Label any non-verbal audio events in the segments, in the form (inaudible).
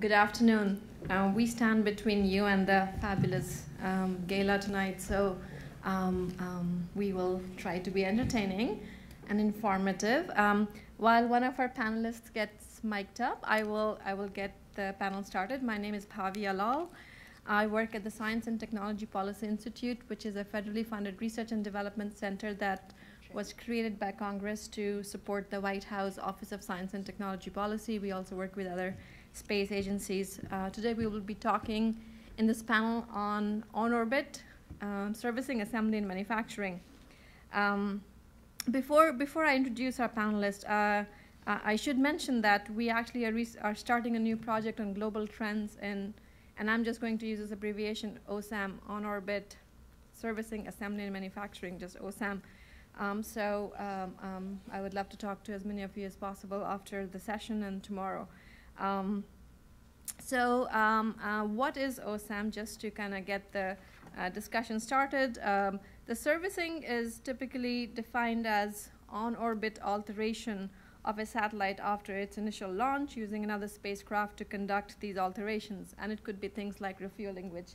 Good afternoon. Uh, we stand between you and the fabulous um, gala tonight, so um, um, we will try to be entertaining and informative. Um, while one of our panelists gets mic'd up, I will, I will get the panel started. My name is Bhavya Lal. I work at the Science and Technology Policy Institute, which is a federally funded research and development center that was created by Congress to support the White House Office of Science and Technology Policy. We also work with other space agencies. Uh, today we will be talking in this panel on on-orbit um, servicing, assembly, and manufacturing. Um, before, before I introduce our panelists, uh, I should mention that we actually are, are, starting a new project on global trends, in, and I'm just going to use this abbreviation, OSAM, on-orbit servicing, assembly, and manufacturing, just OSAM. Um, so um, um, I would love to talk to as many of you as possible after the session and tomorrow. Um, so um, uh, what is OSAM, just to kind of get the uh, discussion started. Um, the servicing is typically defined as on-orbit alteration of a satellite after its initial launch using another spacecraft to conduct these alterations. And it could be things like refueling, which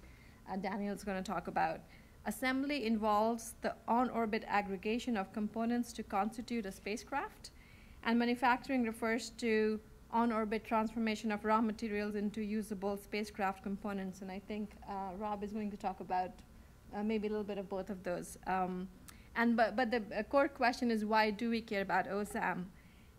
uh, Daniel is going to talk about. Assembly involves the on-orbit aggregation of components to constitute a spacecraft, and manufacturing refers to on-orbit transformation of raw materials into usable spacecraft components. And I think uh, Rob is going to talk about uh, maybe a little bit of both of those. Um, and but, but the core question is why do we care about OSAM?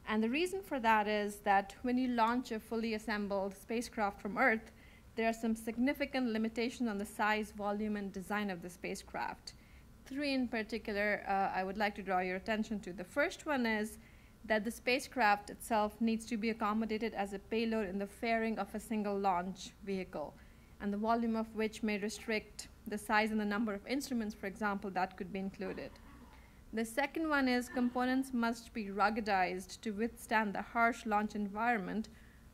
And the reason for that is that when you launch a fully assembled spacecraft from Earth, there are some significant limitations on the size, volume, and design of the spacecraft. Three in particular uh, I would like to draw your attention to. The first one is that the spacecraft itself needs to be accommodated as a payload in the fairing of a single launch vehicle, and the volume of which may restrict the size and the number of instruments, for example, that could be included. The second one is components must be ruggedized to withstand the harsh launch environment,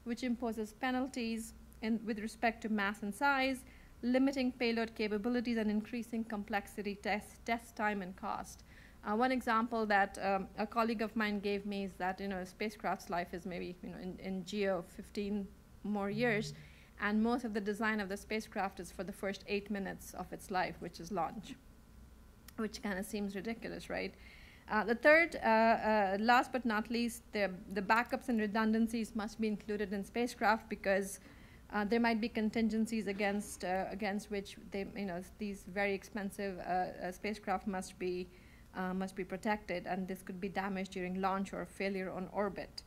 which imposes penalties in, with respect to mass and size, limiting payload capabilities and increasing complexity, test, test time, and cost. Uh, one example that um, a colleague of mine gave me is that you know a spacecraft's life is maybe you know in, in geo 15 more years, and most of the design of the spacecraft is for the first eight minutes of its life, which is launch, which kind of seems ridiculous, right? Uh, the third, uh, uh, last but not least, the, the backups and redundancies must be included in spacecraft because uh, there might be contingencies against uh, against which they, you know, these very expensive uh, spacecraft must be must be protected, and this could be damaged during launch or failure on orbit.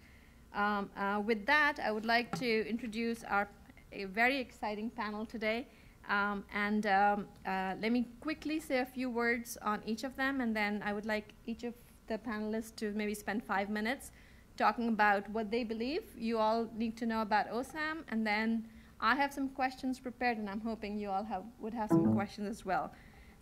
Um, with that, I would like to introduce our a very exciting panel today. Um, and um, uh, let me quickly say a few words on each of them, and then I would like each of the panelists to maybe spend five minutes talking about what they believe you all need to know about OSAM, and then I have some questions prepared, and I'm hoping you all have, would have some questions as well.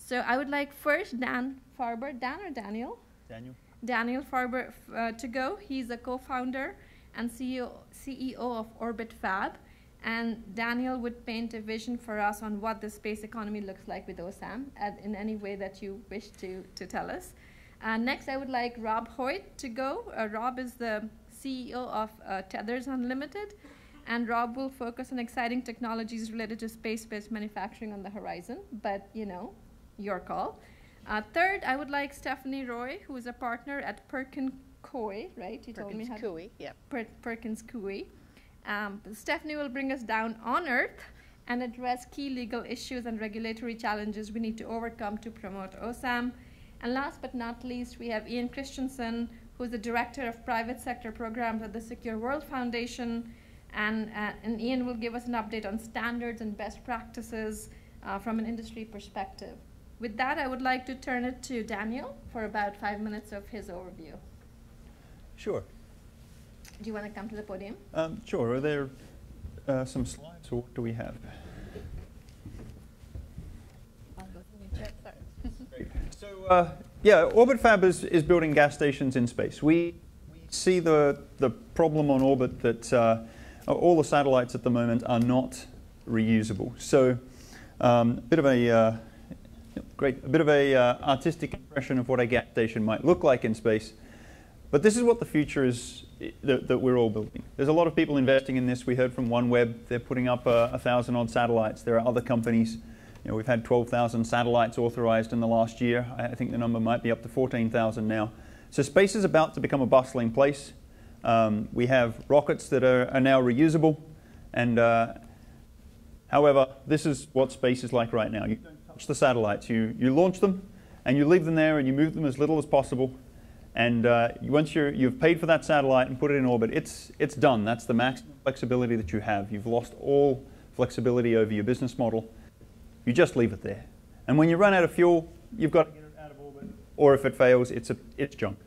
So I would like first Dan Faber, Dan or Daniel? Daniel. Daniel Faber uh, to go. He's a co-founder and CEO, CEO of Orbit Fab. And Daniel would paint a vision for us on what the space economy looks like with OSAM in any way that you wish to, to tell us. Uh, next, I would like Rob Hoyt to go. Uh, Rob is the CEO of uh, Tethers Unlimited, and Rob will focus on exciting technologies related to space-based manufacturing on the horizon, but, you know, your call. Uh, third, I would like Stephanie Roy, who is a partner at Perkins Coie, right? You Perkins told me how Coie, yeah. Per Perkins Coie. Um, Stephanie will bring us down on Earth and address key legal issues and regulatory challenges we need to overcome to promote OSAM. And last but not least, we have Ian Christensen, who is the Director of Private Sector Programs at the Secure World Foundation. And, uh, and Ian will give us an update on standards and best practices uh, from an industry perspective. With that, I would like to turn it to Daniel for about five minutes of his overview. Sure. Do you want to come to the podium? Um, sure. Are there uh, some slides, or what do we have? I'll go through so, uh, yeah, OrbitFab is, is building gas stations in space. We, we see the, the problem on orbit that uh, all the satellites at the moment are not reusable. So, um, a bit of a uh, great, a bit of a uh, artistic impression of what a gas station might look like in space But this is what the future is that, that, we're all building. There's a lot of people investing in this. We heard from OneWeb, they're putting up a, a thousand odd satellites. There are other companies. You know, we've had 12,000 satellites authorized in the last year. I think the number might be up to 14,000 now. So space is about to become a bustling place. Um, we have rockets that are, are now reusable. And uh, however, this is what space is like right now. You don't touch the satellites. You, you launch them and you leave them there and you move them as little as possible and uh, once you have paid for that satellite and put it in orbit, it's, it's done. That's the maximum flexibility that you have. You've lost all flexibility over your business model. You just leave it there. And when you run out of fuel, you've got to get it out of orbit, or if it fails, it's, a, it's junk.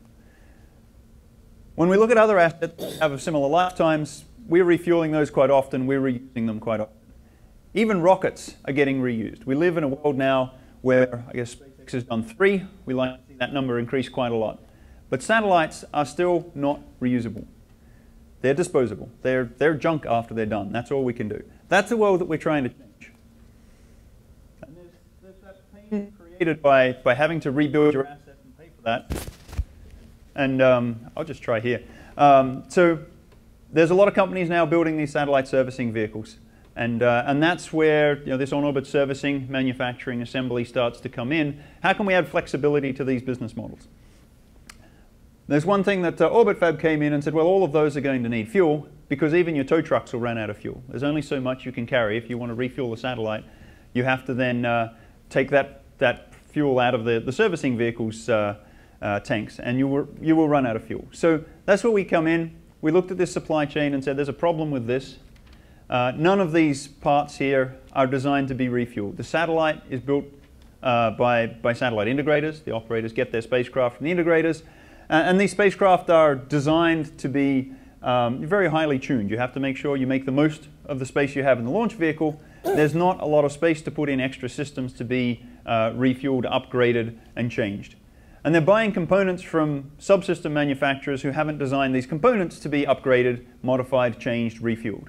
When we look at other assets that have a similar lifetimes, we're refueling those quite often, we're reusing them quite often. Even rockets are getting reused. We live in a world now where, I guess SpaceX has done three. We like to see that number increase quite a lot. But satellites are still not reusable. They're disposable. They're, they're junk after they're done. That's all we can do. That's the world that we're trying to change. And there's, there's that pain created by, by having to rebuild your asset and pay for that. And um, I'll just try here. Um, so there's a lot of companies now building these satellite servicing vehicles. And, uh, and that's where you know, this on-orbit servicing, manufacturing, assembly starts to come in. How can we add flexibility to these business models? There's one thing that uh, OrbitFab came in and said, well, all of those are going to need fuel because even your tow trucks will run out of fuel. There's only so much you can carry. If you want to refuel the satellite, you have to then uh, take that, that fuel out of the, the servicing vehicle's uh, uh, tanks and you will, you will run out of fuel. So that's where we come in. We looked at this supply chain and said there's a problem with this. Uh, none of these parts here are designed to be refueled. The satellite is built uh, by, by satellite integrators. The operators get their spacecraft from the integrators and these spacecraft are designed to be um, very highly tuned. You have to make sure you make the most of the space you have in the launch vehicle. There's not a lot of space to put in extra systems to be uh, refueled, upgraded, and changed. And they're buying components from subsystem manufacturers who haven't designed these components to be upgraded, modified, changed, refueled.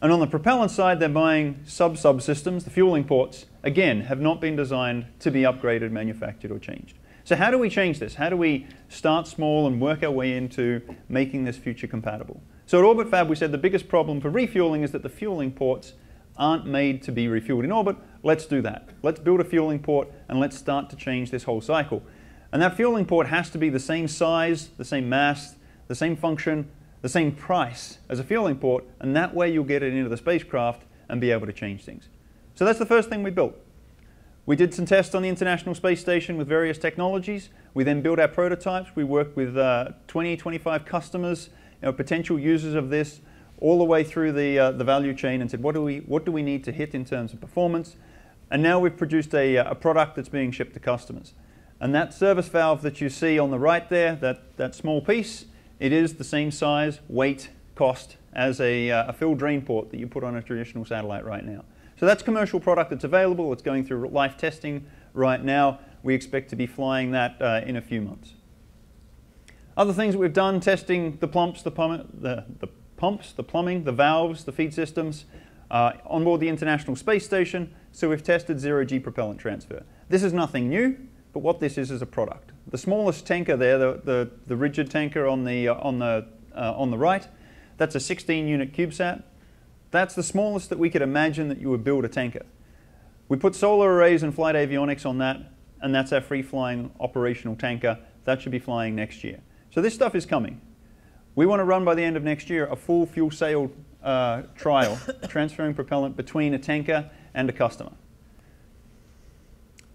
And on the propellant side, they're buying sub-subsystems, the fueling ports, again, have not been designed to be upgraded, manufactured, or changed. So how do we change this? How do we start small and work our way into making this future compatible? So at Orbit Fab, we said the biggest problem for refueling is that the fueling ports aren't made to be refueled in orbit. Let's do that. Let's build a fueling port and let's start to change this whole cycle. And that fueling port has to be the same size, the same mass, the same function, the same price as a fueling port, and that way you'll get it into the spacecraft and be able to change things. So that's the first thing we built. We did some tests on the International Space Station with various technologies. We then built our prototypes. We worked with uh, 20, 25 customers, you know, potential users of this, all the way through the, uh, the value chain and said, what do, we, what do we need to hit in terms of performance? And now we've produced a, uh, a product that's being shipped to customers. And that service valve that you see on the right there, that, that small piece, it is the same size, weight, cost as a, uh, a fill drain port that you put on a traditional satellite right now. So that's commercial product that's available. It's going through life testing right now. We expect to be flying that uh, in a few months. Other things that we've done, testing the pumps, the, the, the pumps, the plumbing, the valves, the feed systems uh, on board the International Space Station. So we've tested zero-G propellant transfer. This is nothing new, but what this is is a product. The smallest tanker there, the, the, the rigid tanker on the, uh, on, the, uh, on the right, that's a 16-unit CubeSat. That's the smallest that we could imagine that you would build a tanker. We put solar arrays and flight avionics on that, and that's our free-flying operational tanker. That should be flying next year. So this stuff is coming. We want to run by the end of next year a full fuel cell uh, trial, (coughs) transferring propellant between a tanker and a customer.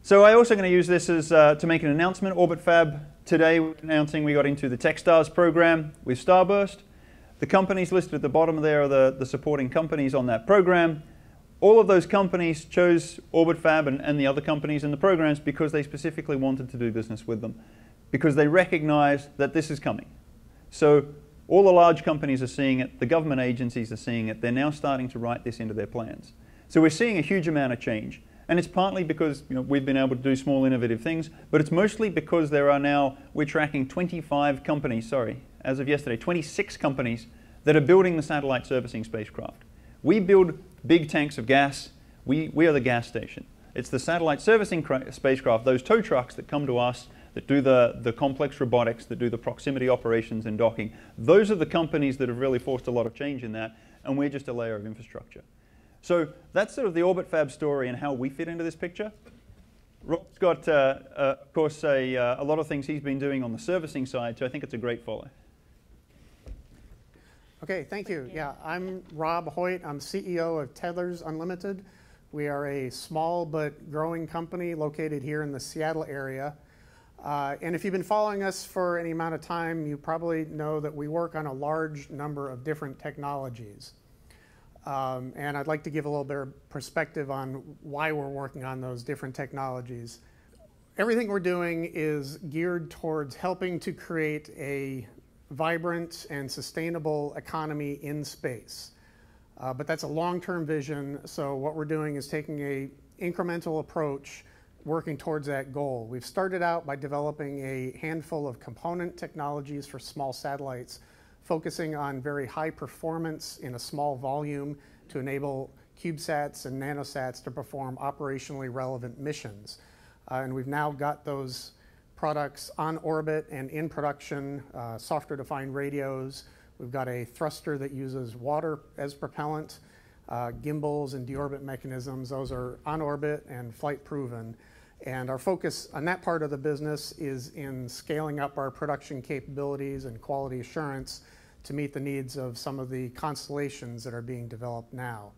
So I'm also going to use this as, uh, to make an announcement. OrbitFab today announcing we got into the TechStars program with Starburst. The companies listed at the bottom there are the, the supporting companies on that program. All of those companies chose OrbitFab and, and the other companies in the programs because they specifically wanted to do business with them, because they recognize that this is coming. So all the large companies are seeing it, the government agencies are seeing it, they're now starting to write this into their plans. So we're seeing a huge amount of change. And it's partly because you know, we've been able to do small innovative things, but it's mostly because there are now, we're tracking 25 companies, sorry, as of yesterday, 26 companies that are building the satellite servicing spacecraft. We build big tanks of gas. We, we are the gas station. It's the satellite servicing spacecraft, those tow trucks that come to us that do the, the complex robotics, that do the proximity operations and docking. Those are the companies that have really forced a lot of change in that, and we're just a layer of infrastructure. So that's sort of the Orbit Fab story and how we fit into this picture. Rob's got, uh, uh, of course, a, uh, a lot of things he's been doing on the servicing side, so I think it's a great follow. Okay, thank you. Yeah, I'm Rob Hoyt. I'm CEO of Tethers Unlimited. We are a small but growing company located here in the Seattle area. Uh, and if you've been following us for any amount of time, you probably know that we work on a large number of different technologies. Um, and I'd like to give a little bit of perspective on why we're working on those different technologies. Everything we're doing is geared towards helping to create a vibrant and sustainable economy in space. Uh, but that's a long-term vision, so what we're doing is taking a incremental approach working towards that goal. We've started out by developing a handful of component technologies for small satellites focusing on very high performance in a small volume to enable CubeSats and nanosats to perform operationally relevant missions. Uh, and we've now got those products on orbit and in production, uh, software-defined radios. We've got a thruster that uses water as propellant, uh, gimbals and deorbit mechanisms. Those are on orbit and flight proven. And our focus on that part of the business is in scaling up our production capabilities and quality assurance to meet the needs of some of the constellations that are being developed now.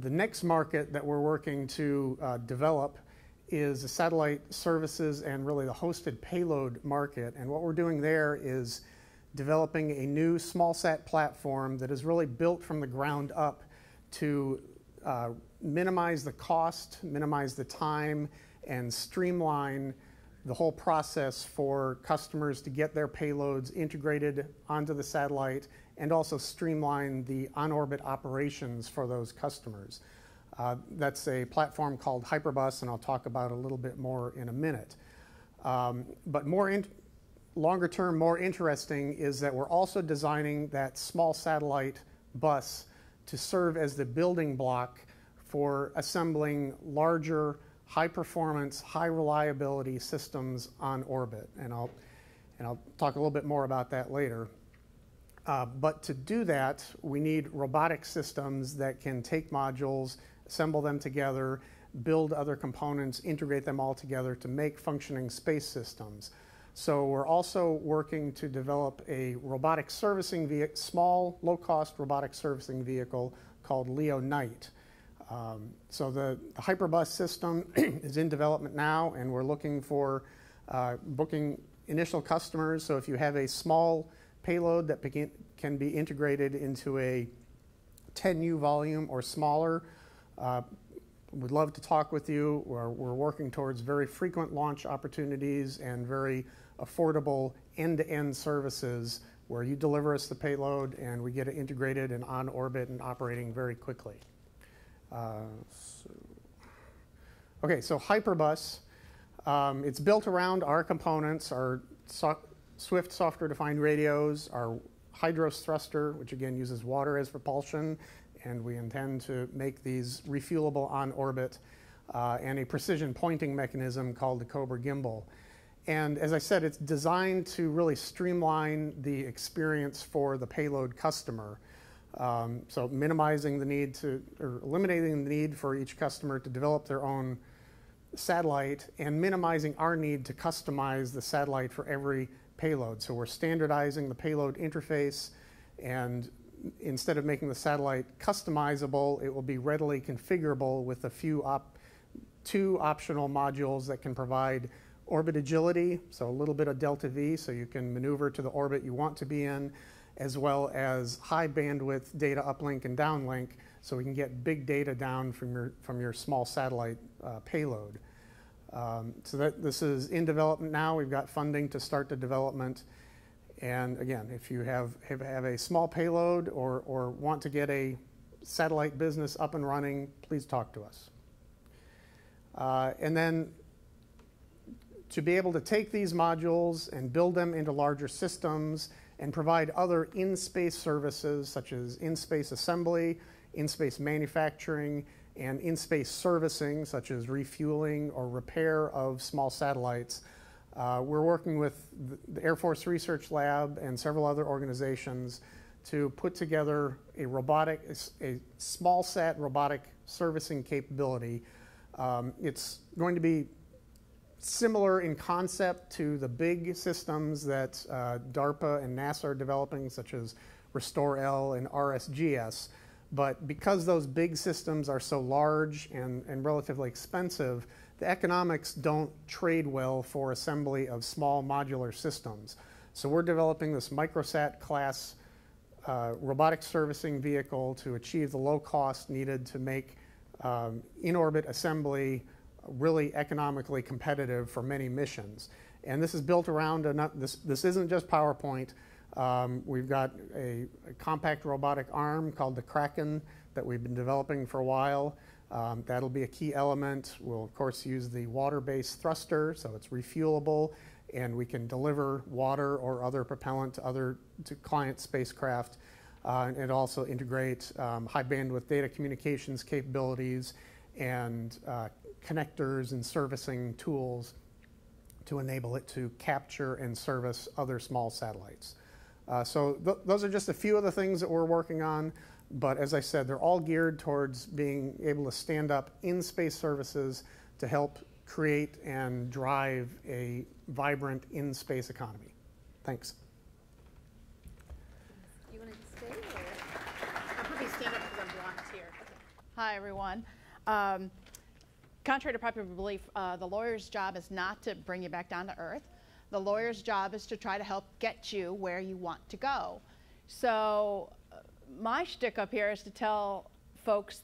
The next market that we're working to uh, develop is the satellite services and really the hosted payload market. And what we're doing there is developing a new small sat platform that is really built from the ground up to uh, minimize the cost, minimize the time, and streamline the whole process for customers to get their payloads integrated onto the satellite and also streamline the on-orbit operations for those customers. Uh, that's a platform called Hyperbus, and I'll talk about a little bit more in a minute. Um, but more in, longer term, more interesting is that we're also designing that small satellite bus to serve as the building block for assembling larger high performance, high reliability systems on orbit. And I'll, and I'll talk a little bit more about that later. Uh, but to do that, we need robotic systems that can take modules, assemble them together, build other components, integrate them all together to make functioning space systems. So we're also working to develop a robotic servicing vehicle, small, low-cost robotic servicing vehicle called Leo Knight. Um, so the, the, Hyperbus system (clears throat) is in development now, and we're looking for uh, booking initial customers. So if you have a small payload that begin, can be integrated into a 10U volume or smaller, uh, would love to talk with you. We're, we're working towards very frequent launch opportunities and very affordable end-to-end -end services where you deliver us the payload and we get it integrated and on orbit and operating very quickly. Uh, so, okay, so Hyperbus, um, it's built around our components, our so Swift software-defined radios, our Hydros thruster, which again uses water as propulsion, and we intend to make these refuelable on orbit, uh, and a precision pointing mechanism called the Cobra gimbal. And as I said, it's designed to really streamline the experience for the payload customer. Um, so minimizing the need to, or eliminating the need for each customer to develop their own satellite and minimizing our need to customize the satellite for every payload. So we're standardizing the payload interface and instead of making the satellite customizable, it will be readily configurable with a few op two optional modules that can provide orbit agility, so a little bit of delta V, so you can maneuver to the orbit you want to be in, as well as high bandwidth data uplink and downlink so we can get big data down from your, from your small satellite uh, payload. Um, so that this is in development now. We've got funding to start the development. And again, if you have, have, have a small payload or, or want to get a satellite business up and running, please talk to us. Uh, and then to be able to take these modules and build them into larger systems and provide other in-space services such as in-space assembly, in-space manufacturing, and in-space servicing such as refueling or repair of small satellites. Uh, we're working with the Air Force Research Lab and several other organizations to put together a robotic, a small sat robotic servicing capability. Um, it's going to be similar in concept to the big systems that uh, DARPA and NASA are developing, such as Restore-L and RSGS. But because those big systems are so large and, and relatively expensive, the economics don't trade well for assembly of small modular systems. So we're developing this microsat class uh, robotic servicing vehicle to achieve the low cost needed to make um, in-orbit assembly really economically competitive for many missions. And this is built around, this, this isn't just PowerPoint. Um, we've got a, a, compact robotic arm called the Kraken that we've been developing for a while. Um, that'll be a key element. We'll, of course, use the water-based thruster, so it's refuelable, and we can deliver water or other propellant to other to client spacecraft. Uh, and also integrate um, high bandwidth data communications capabilities and uh, connectors and servicing tools to enable it to capture and service other small satellites. Uh, so th those are just a few of the things that we're working on. But as I said, they're all geared towards being able to stand up in space services to help create and drive a vibrant in space economy. Thanks. You want to stay or? I'll probably stand up because I'm blocked here. Hi, everyone. Um, contrary to popular belief, uh, the lawyer's job is not to bring you back down to earth. The lawyer's job is to try to help get you where you want to go. So uh, my shtick up here is to tell folks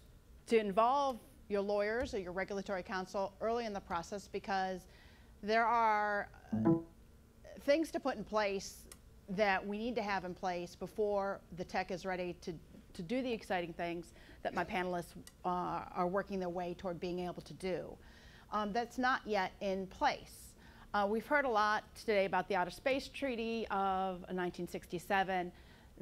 to involve your lawyers or your regulatory counsel early in the process because there are uh, things to put in place that we need to have in place before the tech is ready to, to do the exciting things that my panelists uh, are working their way toward being able to do. Um, that's not yet in place. Uh, we've heard a lot today about the Outer Space Treaty of 1967.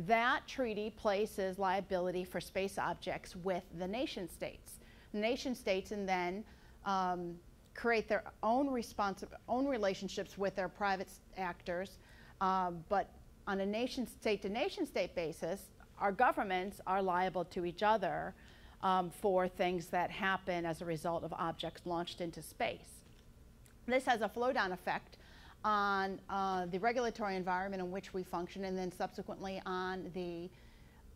That treaty places liability for space objects with the nation states. The nation states and then um, create their own responsive, own relationships with their private actors, uh, but on a nation state to nation state basis, our governments are liable to each other um, for things that happen as a result of objects launched into space. This has a flow down effect on uh, the regulatory environment in which we function and then subsequently on the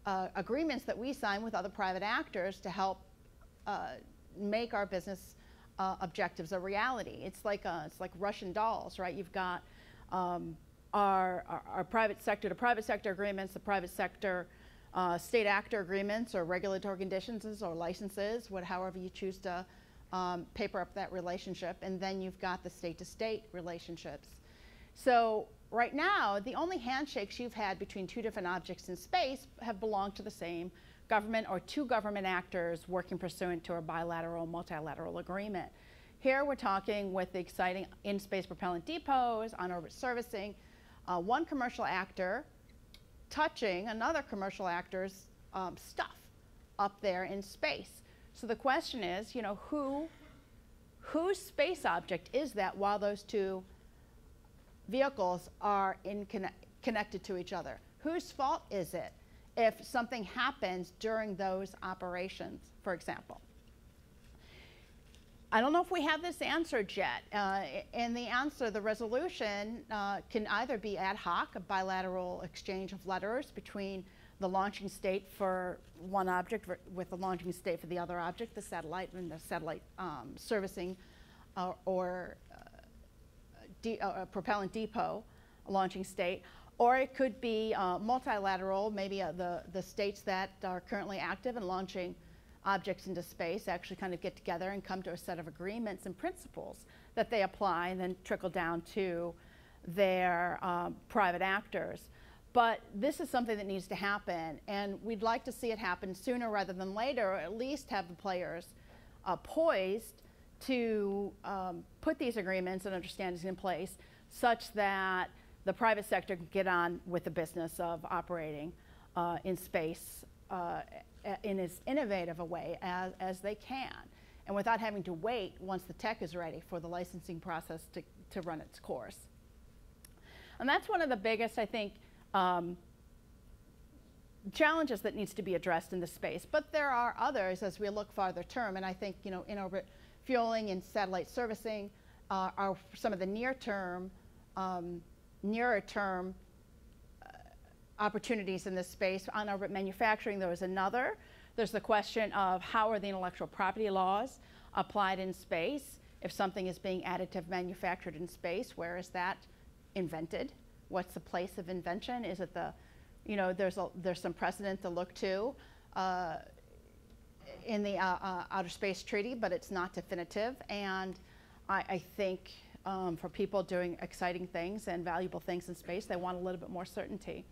uh, agreements that we sign with other private actors to help uh, make our business uh, objectives a reality. It's like, a, it's like Russian dolls, right? You've got um, our, our, private sector to private sector agreements, the private sector uh, state actor agreements or regulatory conditions or licenses, what, however you choose to um, paper up that relationship. And then you've got the state to state relationships. So right now, the only handshakes you've had between two different objects in space have belonged to the same government or two government actors working pursuant to a bilateral, multilateral agreement. Here we're talking with the exciting in-space propellant depots, on-orbit servicing, uh, one commercial actor touching another commercial actor's um, stuff up there in space. So the question is, you know, who, whose space object is that while those two vehicles are in connect, connected to each other? Whose fault is it if something happens during those operations, for example? I don't know if we have this answered yet. Uh, and the answer, the resolution, uh, can either be ad hoc, a bilateral exchange of letters between the launching state for one object with the launching state for the other object, the satellite and the satellite um, servicing uh, or de uh, propellant depot launching state. Or it could be uh, multilateral, maybe uh, the, the states that are currently active and launching objects into space actually kind of get together and come to a set of agreements and principles that they apply and then trickle down to their um, private actors. But this is something that needs to happen, and we'd like to see it happen sooner rather than later, or at least have the players uh, poised to um, put these agreements and understandings in place such that the private sector can get on with the business of operating uh, in space uh, in as innovative a way as, as they can and without having to wait once the tech is ready for the licensing process to, to run its course. And that's one of the biggest, I think, um, challenges that needs to be addressed in this space. But there are others as we look farther term, and I think you know in-orbit fueling and satellite servicing uh, are some of the near-term, um, nearer-term opportunities in this space. On-orbit manufacturing, there is another. There's the question of how are the intellectual property laws applied in space? If something is being additive manufactured in space, where is that invented? What's the place of invention? Is it the you know, there's, a, there's some precedent to look to uh, in the uh, uh, Outer Space Treaty, but it's not definitive. And I, I think um, for people doing exciting things and valuable things in space, they want a little bit more certainty.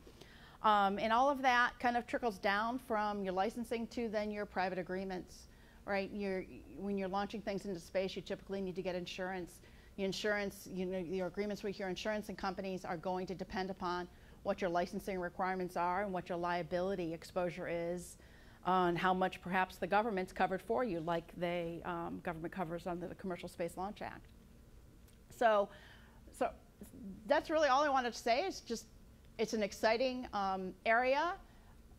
Um, and all of that kind of trickles down from your licensing to then your private agreements, right? You're, when you're launching things into space, you typically need to get insurance. Your insurance, you know, your agreements with your insurance and companies are going to depend upon what your licensing requirements are and what your liability exposure is on how much perhaps the government's covered for you, like the um, government covers under the Commercial Space Launch Act. So, so that's really all I wanted to say. Is just it's an exciting um, area.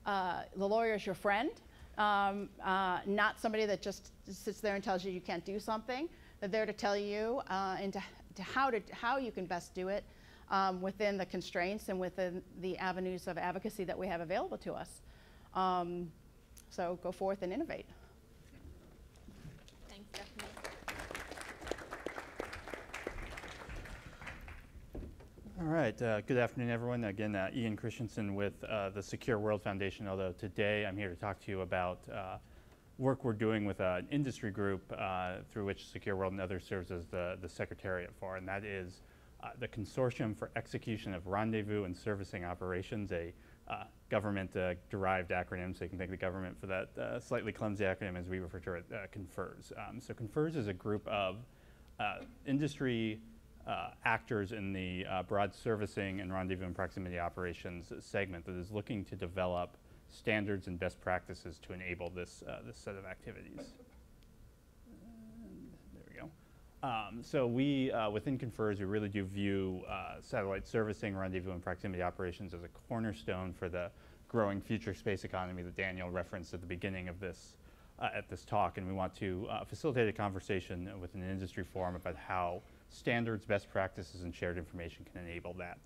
Uh, the lawyer is your friend, um, uh, not somebody that just sits there and tells you you can't do something. They're there to tell you uh, and to, to how to how you can best do it um, within the constraints and within the avenues of advocacy that we have available to us. Um, so go forth and innovate. Thanks, Stephanie. All right, uh, good afternoon, everyone. Again, uh, Ian Christensen with uh, the Secure World Foundation, although today I'm here to talk to you about uh, work we're doing with an industry group uh, through which Secure World and others serves as the, the secretariat for, and that is uh, the Consortium for Execution of Rendezvous and Servicing Operations, a uh, government-derived uh, acronym, so you can thank the government for that uh, slightly clumsy acronym as we refer to it, uh, CONFERS. Um, so CONFERS is a group of industry actors in the broad servicing and rendezvous and proximity operations segment that is looking to develop standards and best practices to enable this, this set of activities. There we go. Um, so we, uh, within Confers, we really do view uh, satellite servicing, rendezvous, and proximity operations as a cornerstone for the growing future space economy that Daniel referenced at the beginning of this, uh, at this talk. And we want to uh, facilitate a conversation with an industry forum about how standards, best practices, and shared information can enable that,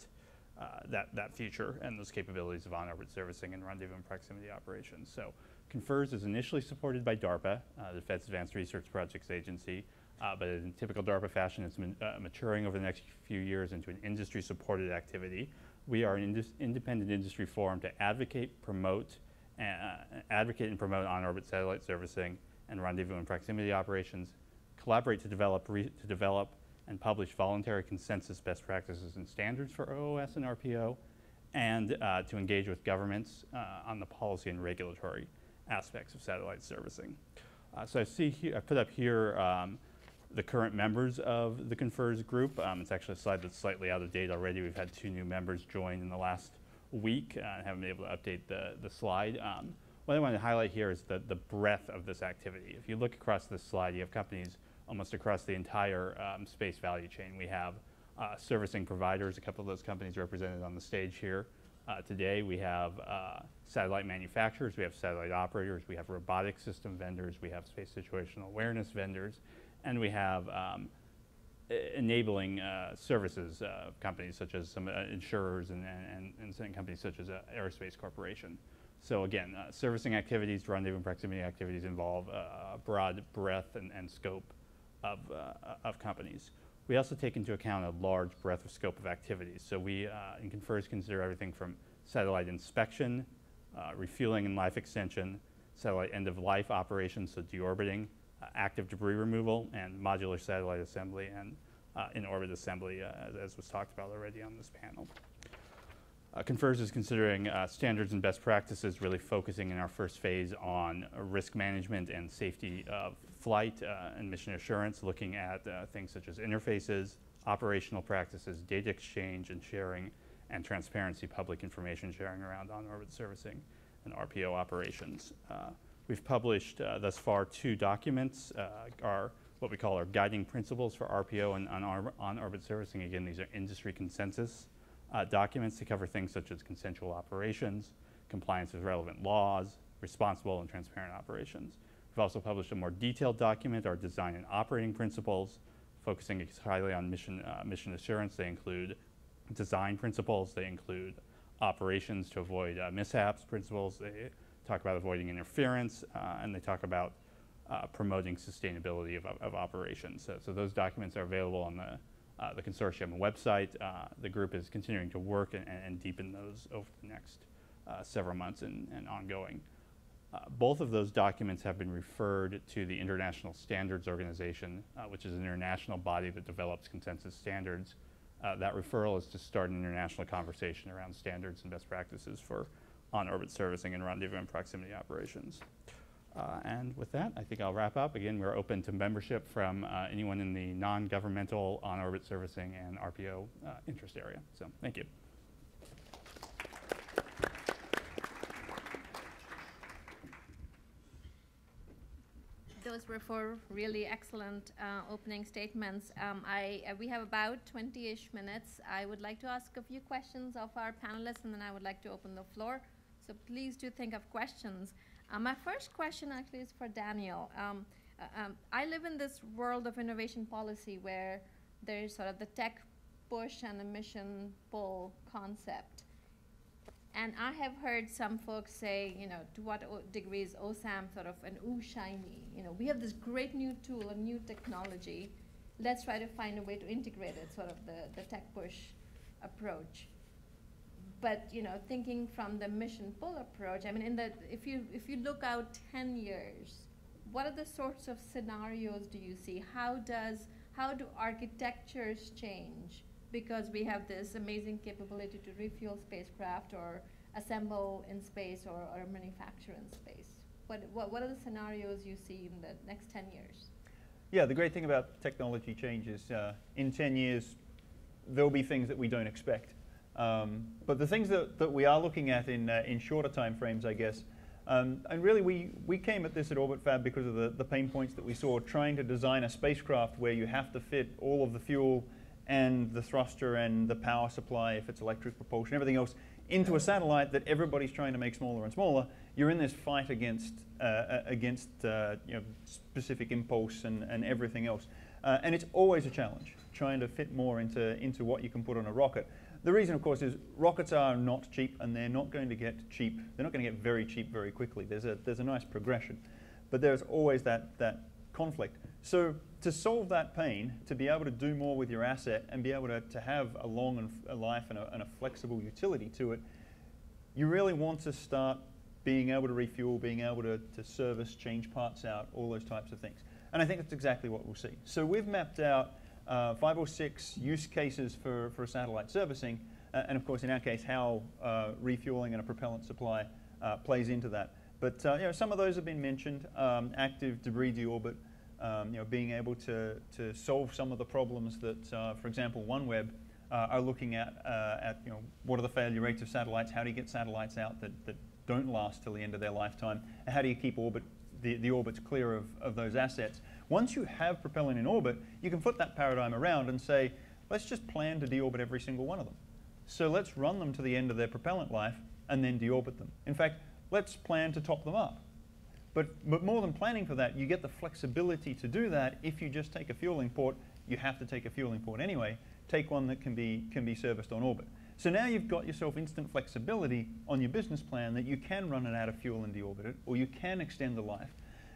uh, that, that future and those capabilities of on-orbit servicing and rendezvous and proximity operations. So Confers is initially supported by DARPA, uh, the Defense Advanced Research Projects Agency, uh, but in typical DARPA fashion, it's uh, maturing over the next few years into an industry-supported activity. We are an indus independent industry forum to advocate, promote, uh, advocate and promote on-orbit satellite servicing and rendezvous and proximity operations, collaborate to develop, to develop and publish voluntary consensus best practices and standards for OOS and RPO, and uh, to engage with governments uh, on the policy and regulatory aspects of satellite servicing. Uh, so I see here, I put up here um, the current members of the Confers group. Um, it's actually a slide that's slightly out of date already. We've had two new members join in the last week uh, and haven't been able to update the, the slide. Um, what I want to highlight here is the, the breadth of this activity. If you look across this slide, you have companies almost across the entire um, space value chain. We have uh, servicing providers, a couple of those companies represented on the stage here. Uh, today we have uh, satellite manufacturers, we have satellite operators, we have robotic system vendors, we have space situational awareness vendors, and we have um, enabling uh, services uh, companies such as some uh, insurers and, and, and companies such as Aerospace Corporation. So again, servicing activities, rendezvous and proximity activities involve a broad breadth and, and scope of, uh, of companies. We also take into account a large breadth of scope of activities. So we, in Confers, consider everything from satellite inspection, refueling and life extension, satellite end-of-life operations, so deorbiting, uh, active debris removal and modular satellite assembly and uh, in-orbit assembly, uh, as, as, was talked about already on this panel. Uh, Confers is considering uh, standards and best practices, really focusing in our first phase on risk management and safety of flight and mission assurance, looking at things such as interfaces, operational practices, data exchange and sharing, and transparency public information sharing around on-orbit servicing and RPO operations. Uh, We've published uh, thus far two documents. Uh, our what we call our guiding principles for RPO and on-orbit servicing. Again, these are industry consensus uh, documents to cover things such as consensual operations, compliance with relevant laws, responsible and transparent operations. We've also published a more detailed document, our design and operating principles, focusing highly on mission, uh, mission assurance. They include design principles, they include operations to avoid uh, mishaps principles, they talk about avoiding interference, uh, and they talk about uh, promoting sustainability of, of operations. So, so, those documents are available on the, uh, the consortium website. Uh, the group is continuing to work and, and deepen those over the next several months and, and ongoing. Uh, both of those documents have been referred to the International Standards Organization, uh, which is an international body that develops consensus standards. that referral is to start an international conversation around standards and best practices for on-orbit servicing and rendezvous and proximity operations. Uh, and with that, I think I'll wrap up. Again, we're open to membership from uh, anyone in the non-governmental on-orbit servicing and RPO uh, interest area. So thank you. Four really excellent uh, opening statements. Um, I, uh, we have about 20-ish minutes. I would like to ask a few questions of our panelists, and then I would like to open the floor. So please do think of questions. Uh, my first question actually is for Daniel. Um, uh, um, I live in this world of innovation policy where there's sort of the tech push and the mission pull concept. And I have heard some folks say, you know, to what degree is OSAM sort of an ooh shiny? You know, we have this great new tool, a new technology. Let's try to find a way to integrate it, sort of the, the tech push approach but you know, thinking from the mission pull approach, I mean, in the if you if you look out ten years, what are the sorts of scenarios do you see? How does how do architectures change because we have this amazing capability to refuel spacecraft or assemble in space or, or manufacture in space? What, what, what are the scenarios you see in the next 10 years? Yeah, the great thing about technology change is uh, in 10 years, there'll be things that we don't expect. Um, but the things that, that we are looking at in, uh, in shorter time frames, I guess, um, and really we, we came at this at OrbitFab because of the, the pain points that we saw trying to design a spacecraft where you have to fit all of the fuel and the thruster and the power supply, if it's electric propulsion, everything else, into a satellite that everybody's trying to make smaller and smaller. You're in this fight against, uh, against uh, you know, specific impulse and, and everything else. Uh, and it's always a challenge, trying to fit more into, into what you can put on a rocket. The reason, of course, is rockets are not cheap and they're not going to get cheap. They're not going to get very cheap very quickly. There's a, there's a nice progression. But there's always that, that conflict. So to solve that pain, to be able to do more with your asset and be able to, to have a long and a life and a, and a flexible utility to it, you really want to start being able to refuel, being able to, to service, change parts out, all those types of things. And I think that's exactly what we'll see. So we've mapped out uh, five or six use cases for, for satellite servicing, uh, and of course, in our case, how uh, refueling and a propellant supply uh, plays into that. But uh, you know, some of those have been mentioned: um, active debris deorbit, um, you know, being able to, to solve some of the problems that, uh, for example, OneWeb are looking at. at you know, what are the failure rates of satellites? How do you get satellites out that, that don't last till the end of their lifetime? And how do you keep orbit the, the orbits clear of, of those assets? Once you have propellant in orbit, you can flip that paradigm around and say, let's just plan to deorbit every single one of them. So let's run them to the end of their propellant life and then deorbit them. In fact, let's plan to top them up. But, but more than planning for that, you get the flexibility to do that. If you just take a fueling port, you have to take a fueling port anyway. Take one that can be, can be serviced on orbit. So now you've got yourself instant flexibility on your business plan that you can run it out of fuel and deorbit it, or you can extend the life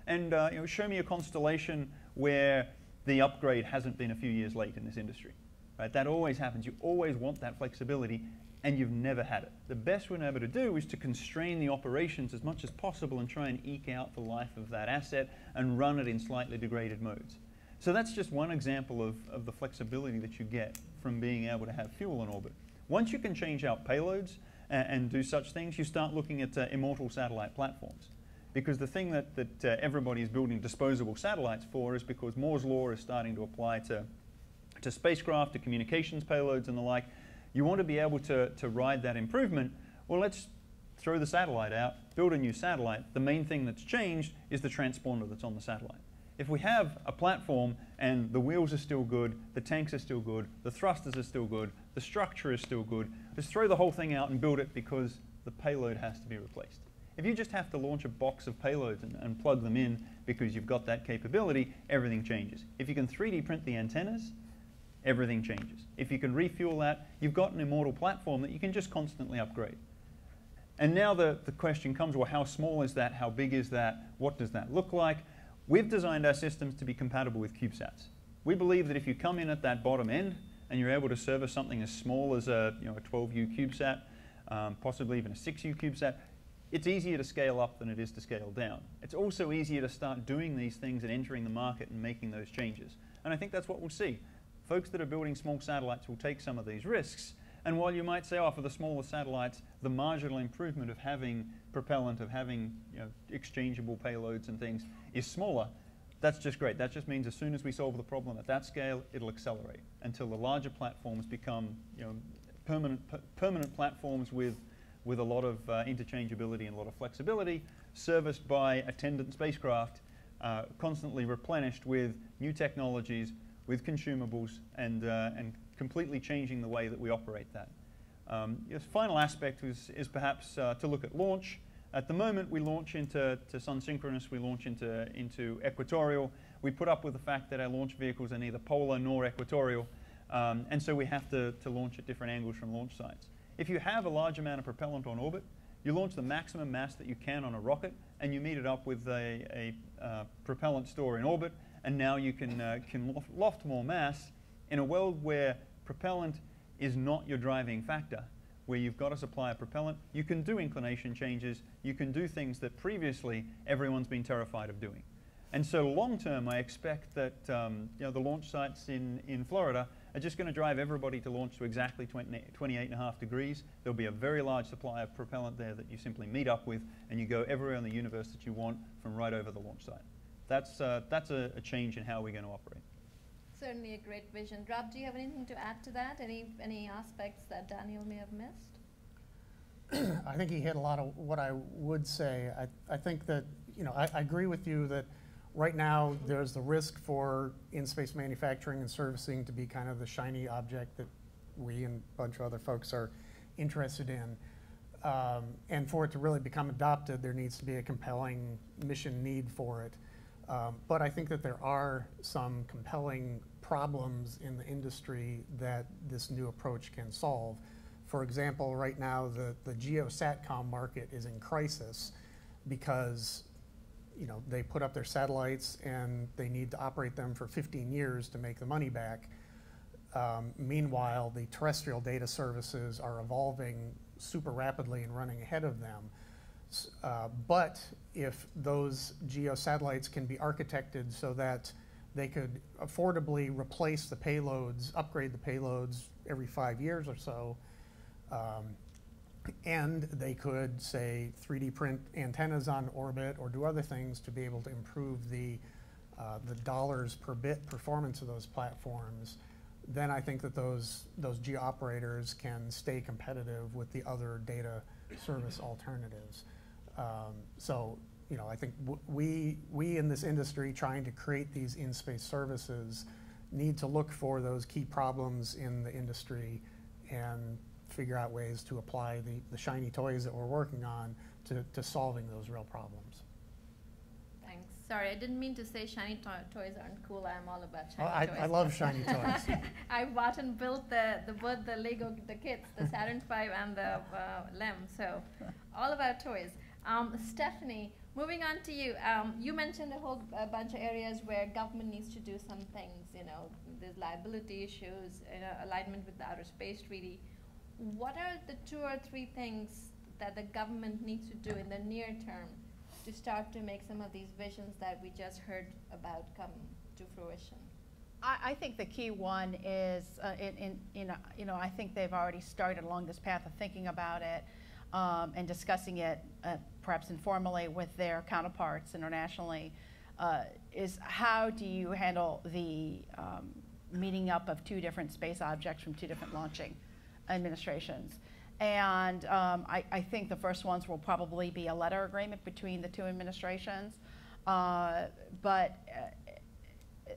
and uh, you know, show me a constellation where the upgrade hasn't been a few years late in this industry. Right? That always happens. You always want that flexibility, and you've never had it. The best we're able to do is to constrain the operations as much as possible and try and eke out the life of that asset and run it in slightly degraded modes. So that's just one example of, of the flexibility that you get from being able to have fuel in orbit. Once you can change out payloads and, and do such things, you start looking at uh, immortal satellite platforms. Because the thing that, that uh, everybody is building disposable satellites for is because Moore's law is starting to apply to, to spacecraft, to communications payloads and the like. You want to be able to, to ride that improvement. Well, let's throw the satellite out, build a new satellite. The main thing that's changed is the transponder that's on the satellite. If we have a platform and the wheels are still good, the tanks are still good, the thrusters are still good, the structure is still good, just throw the whole thing out and build it because the payload has to be replaced. If you just have to launch a box of payloads and, and plug them in because you've got that capability, everything changes. If you can 3D print the antennas, everything changes. If you can refuel that, you've got an immortal platform that you can just constantly upgrade. And now the, the question comes, well, how small is that? How big is that? What does that look like? We've designed our systems to be compatible with CubeSats. We believe that if you come in at that bottom end and you're able to service something as small as a, you know, a 12U CubeSat, um, possibly even a 6U CubeSat, it's easier to scale up than it is to scale down. It's also easier to start doing these things and entering the market and making those changes. And I think that's what we'll see. Folks that are building small satellites will take some of these risks. And while you might say, oh, for the smaller satellites, the marginal improvement of having propellant, of having you know, exchangeable payloads and things is smaller, that's just great. That just means as soon as we solve the problem at that scale, it'll accelerate until the larger platforms become you know, permanent, permanent platforms with with a lot of uh, interchangeability and a lot of flexibility, serviced by attendant spacecraft, uh, constantly replenished with new technologies, with consumables, and, uh, and completely changing the way that we operate that. Um, the final aspect is, is perhaps uh, to look at launch. At the moment, we launch into to sun synchronous, we launch into, into equatorial. We put up with the fact that our launch vehicles are neither polar nor equatorial, um, and so we have to, to launch at different angles from launch sites. If you have a large amount of propellant on orbit, you launch the maximum mass that you can on a rocket, and you meet it up with a, a uh, propellant store in orbit, and now you can, uh, can loft, more mass in a world where propellant is not your driving factor, where you've got to supply a propellant, you can do inclination changes, you can do things that previously everyone's been terrified of doing. And so long term, I expect that um, you know, the launch sites in, in Florida are just going to drive everybody to launch to exactly 20, 28 and a half degrees. There'll be a very large supply of propellant there that you simply meet up with, and you go everywhere in the universe that you want from right over the launch site. That's, uh, that's a, a change in how we're going to operate. Certainly a great vision. Rob, do you have anything to add to that? Any, any aspects that Daniel may have missed? (clears throat) I think he hit a lot of what I would say. I, I think that, you know, I, I agree with you that Right now, there's the risk for in-space manufacturing and servicing to be kind of the shiny object that we and a bunch of other folks are interested in. Um, and for it to really become adopted, there needs to be a compelling mission need for it. Um, but I think that there are some compelling problems in the industry that this new approach can solve. For example, right now, the, the GEO-SATCOM market is in crisis because you know, they put up their satellites and they need to operate them for 15 years to make the money back. Um, meanwhile, the terrestrial data services are evolving super rapidly and running ahead of them. Uh, but if those geo satellites can be architected so that they could affordably replace the payloads, upgrade the payloads every five years or so, um, and they could, say, 3D print antennas on orbit or do other things to be able to improve the, uh, the dollars per bit performance of those platforms, then I think that those, those geo operators can stay competitive with the other data service alternatives. Um, so, you know, I think we, we in this industry trying to create these in-space services need to look for those key problems in the industry and figure out ways to apply the, the shiny toys that we're working on to, to solving those real problems. Thanks. Sorry, I didn't mean to say shiny to toys aren't cool. I'm all about shiny well, I, toys. I love shiny (laughs) toys. I bought and built the, the the Lego the kits, the (laughs) Saturn V and the uh, LEM. So, all about toys. Um, Stephanie, moving on to you. Um, you mentioned a whole a bunch of areas where government needs to do some things. You know, there's liability issues, alignment with the outer space treaty what are the two or three things that the government needs to do in the near term to start to make some of these visions that we just heard about come to fruition? I, I think the key one is, uh, in, in, in, you know, I think they've already started along this path of thinking about it um, and discussing it, uh, perhaps informally, with their counterparts internationally. Uh, is how do you handle the um, meeting up of two different space objects from two different launching administrations. And um, I, I, think the first ones will probably be a letter agreement between the two administrations. Uh, but uh,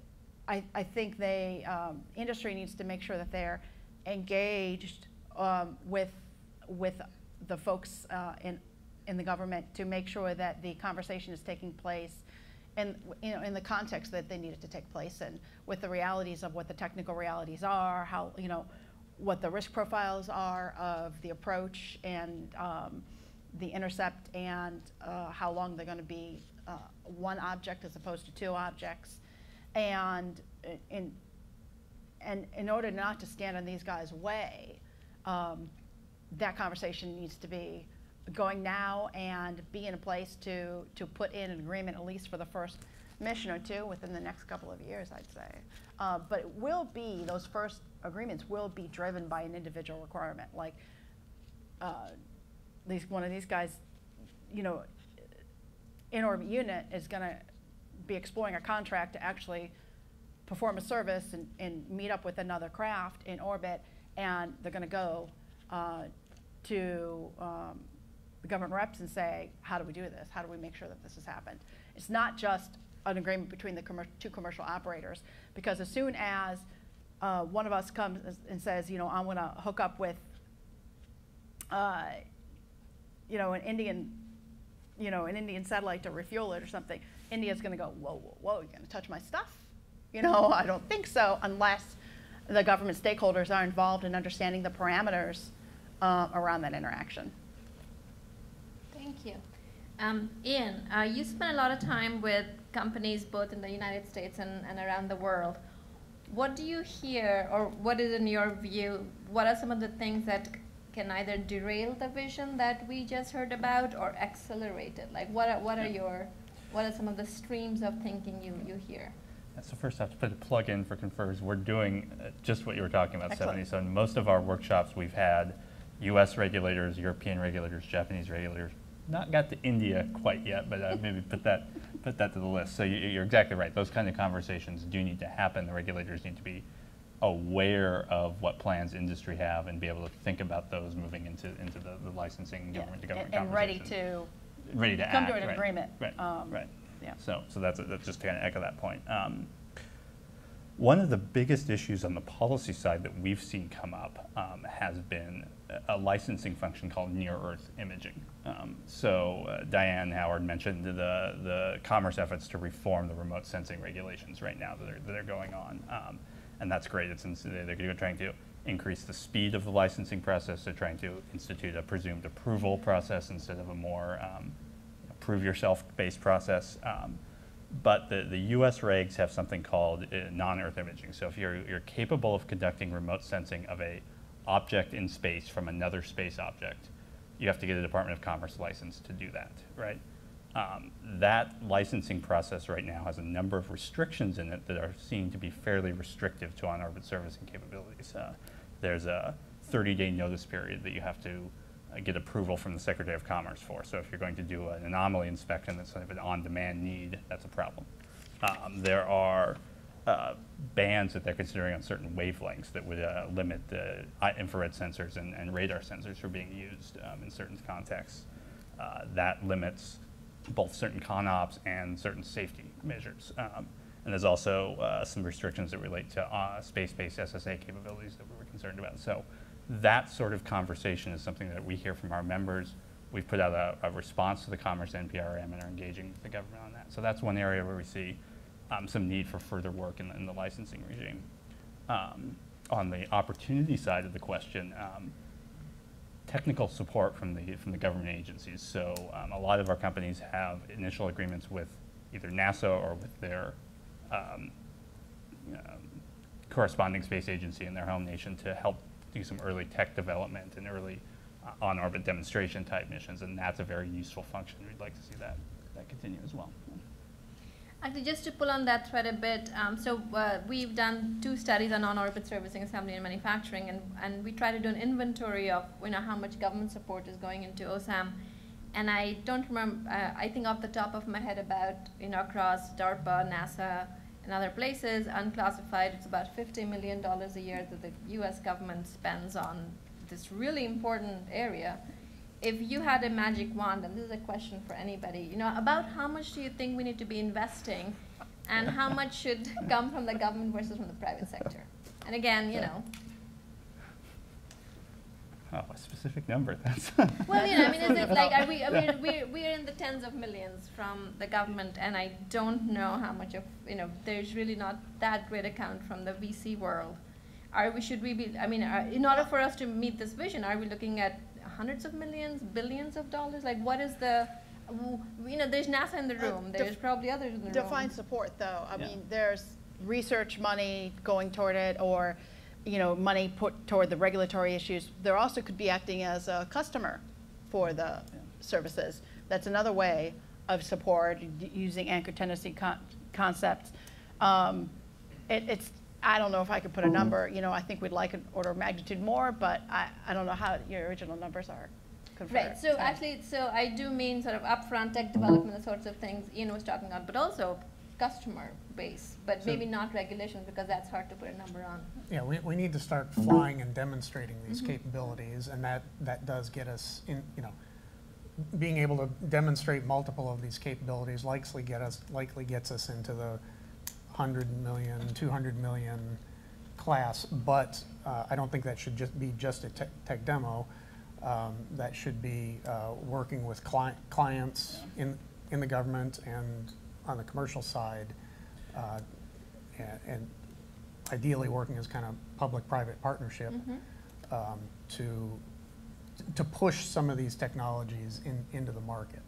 I, I think they, um, industry needs to make sure that they're engaged um, with, with the folks uh, in, in the government to make sure that the conversation is taking place in, you know, in the context that they need it to take place and with the realities of what the technical realities are, how, you know, what the risk profiles are of the approach and um, the intercept and uh, how long they're going to be uh, one object as opposed to two objects. And in, and in order not to stand in these guys' way, um, that conversation needs to be going now and be in a place to, to put in an agreement, at least for the first mission or two within the next couple of years, I'd say. Uh, but it will be, those first agreements will be driven by an individual requirement. Like, uh, these, one of these guys, you know, in orbit unit is going to be exploring a contract to actually perform a service and, and meet up with another craft in orbit, and they're going to go uh, to um, the government reps and say, how do we do this? How do we make sure that this has happened? It's not just an agreement between the two commercial operators, because as soon as uh, one of us comes and says, you know, I'm going to hook up with, uh, you know, an Indian, you know, an Indian satellite to refuel it or something, India's going to go, whoa, whoa, whoa, you're going to touch my stuff? You know, (laughs) I don't think so, unless the government stakeholders are involved in understanding the parameters uh, around that interaction. Thank you. Um, Ian, uh, you spend a lot of time with companies both in the United States and, and around the world. What do you hear, or what is in your view, what are some of the things that can either derail the vision that we just heard about or accelerate it? Like, what are, what are your, what are some of the streams of thinking you, you hear? So first I have to put a plug in for Confers. We're doing uh, just what you were talking about, Excellent. Stephanie. So in most of our workshops, we've had U.S. regulators, European regulators, Japanese regulators. Not got to India quite yet, but uh, (laughs) maybe put that put that to the list. So you, you're exactly right. Those kind of conversations do need to happen. The regulators need to be aware of what plans industry have and be able to think about those moving into into the, the licensing Yeah, government to government and, and ready to ready to come act, to an right, agreement. Right, Um, right. yeah. So, so that's, that's just to kind of echo that point. Um, one of the biggest issues on the policy side that we've seen come up um, has been a licensing function called non-Earth imaging. Um, so uh, Diane Howard mentioned the, the commerce efforts to reform the remote sensing regulations right now that are, that are going on. Um, and that's great. It's they're trying to increase the speed of the licensing process. They're trying to institute a presumed approval process instead of a more um, prove yourself based process. Um, but the, the US regs have something called uh, non-Earth imaging. So if you're, you're capable of conducting remote sensing of a object in space from another space object, you have to get a Department of Commerce license to do that, right? Um, that licensing process right now has a number of restrictions in it that are seen to be fairly restrictive to on-orbit servicing capabilities. Uh, there's a 30-day notice period that you have to uh, get approval from the Secretary of Commerce for. So if you're going to do an anomaly inspection that's sort of an on-demand need, that's a problem. Um, there are uh, bands that they're considering on certain wavelengths that would uh, limit the uh, infrared sensors and, and radar sensors from being used um, in certain contexts. Uh, that limits both certain CONOPS and certain safety measures. Um, and there's also uh, some restrictions that relate to space-based SSA capabilities that we were concerned about. So that sort of conversation is something that we hear from our members. We've put out a, a response to the Commerce NPRM and are engaging with the government on that. So that's one area where we see um, some need for further work in, in the licensing regime. Um, on the opportunity side of the question, um, technical support from the from the government agencies. So um, a lot of our companies have initial agreements with either NASA or with their um, corresponding space agency in their home nation to help do some early tech development and early uh, on-orbit demonstration type missions, and that's a very useful function. We'd like to see that that continue as well. Actually, just to pull on that thread a bit, um, so uh, we've done two studies on on-orbit servicing, assembly, and manufacturing, and, and we try to do an inventory of you know how much government support is going into OSAM. And I don't remember. Uh, I think off the top of my head about you know across DARPA, NASA, and other places, unclassified, it's about fifty million dollars a year that the U.S. government spends on this really important area if you had a magic wand, and this is a question for anybody, you know, about how much do you think we need to be investing and how (laughs) much should come from the government versus from the private sector? And again, you know, Oh, a specific number, that's. (laughs) well, you know, I mean, is it (laughs) like, are we, I mean, we're, we're in the tens of millions from the government, and I don't know how much of, you know, there's really not that great account from the VC world. Are we, should we be, I mean, are, in order for us to meet this vision, are we looking at hundreds of millions, billions of dollars? Like, what is the, you know, there's NASA in the Uh, room, def- there's probably others in the room. Define support, though. I Yeah. mean, there's research money going toward it, or, you know, money put toward the regulatory issues. There also could be acting as a customer for the services. That's another way of support, using anchor tenancy con- concepts. Um, it, it's, I don't know if I could put a mm-hmm. number, you know, I think we'd like an order of magnitude more, but I, I don't know how your original numbers are. confer- Right, so actually, so I do mean sort of upfront tech development, the sorts of things Ian was talking about, but also customer base, but maybe not regulations, because that's hard to put a number on. Yeah, we, we need to start flying and demonstrating these mm-hmm. capabilities, and that, that does get us in, you know, being able to demonstrate multiple of these capabilities likely get us, likely gets us into the 100 million, 200 million class, but uh, I don't think that should just be just a tech, tech demo. Um, That should be uh, working with cli- clients in, in the government and on the commercial side, uh, and- and ideally working as kind of public-private partnership um, to, to push some of these technologies in, into the market.